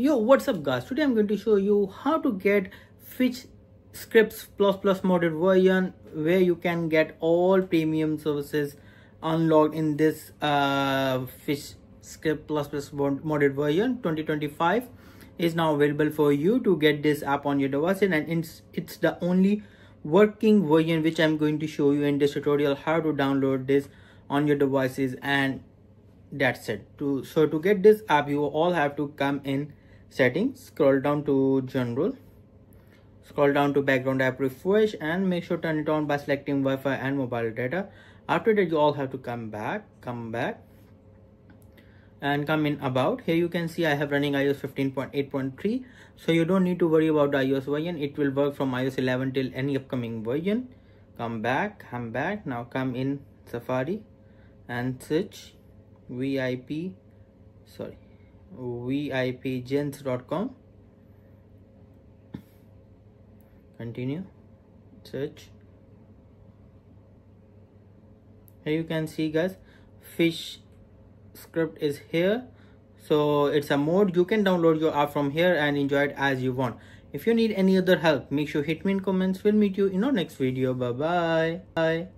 yo what's up guys? Today i'm going to show you how to get Fisch scripts plus plus modded version where you can get all premium services unlocked in this uh Fisch script plus plus modded version. 2025 is now available for you to get this app on your device and it's it's the only working version which i'm going to show you in this tutorial how to download this on your devices and that's it. To so to get this app you all have to come in settings scroll down to general scroll down to background app refresh and make sure turn it on by selecting wi-fi and mobile data. After that you all have to come back come back and come in about. Here you can see i have running ios 15.8.3 so you don't need to worry about the ios version. It will work from ios 11 till any upcoming version. Come back come back. Now come in safari and search vip sorry vipgens.com continue. Search. Here you can see guys Fisch script is here. So it's a mode. You can download your app from here and enjoy it as you want. If you need any other help make sure hit me in comments. We'll meet you in our next video. Bye bye bye